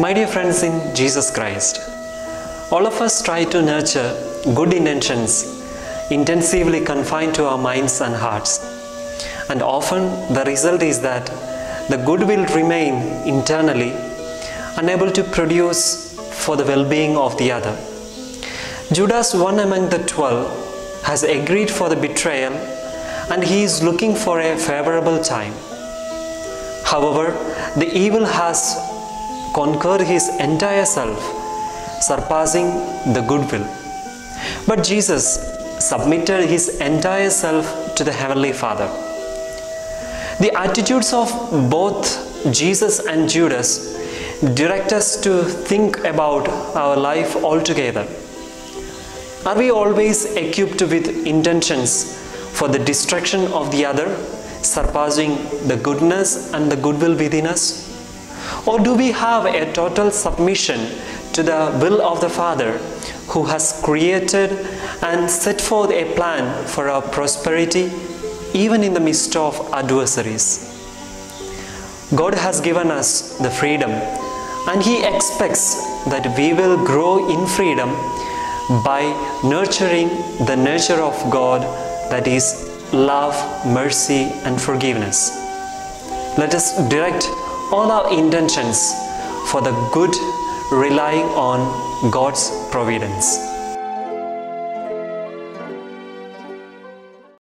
My dear friends in Jesus Christ, all of us try to nurture good intentions intensively confined to our minds and hearts. And often the result is that the good will remain internally, unable to produce for the well being of the other. Judas, one among the twelve, has agreed for the betrayal and he is looking for a favorable time. However, the evil has conquered his entire self, surpassing the goodwill. But Jesus submitted his entire self to the Heavenly Father. The attitudes of both Jesus and Judas direct us to think about our life altogether. Are we always equipped with intentions for the destruction of the other, surpassing the goodness and the goodwill within us? Or do we have a total submission to the will of the Father who has created and set forth a plan for our prosperity even in the midst of adversaries? God has given us the freedom and He expects that we will grow in freedom by nurturing the nature of God that is love, mercy, and forgiveness. Let us direct all our intentions for the good, relying on God's providence.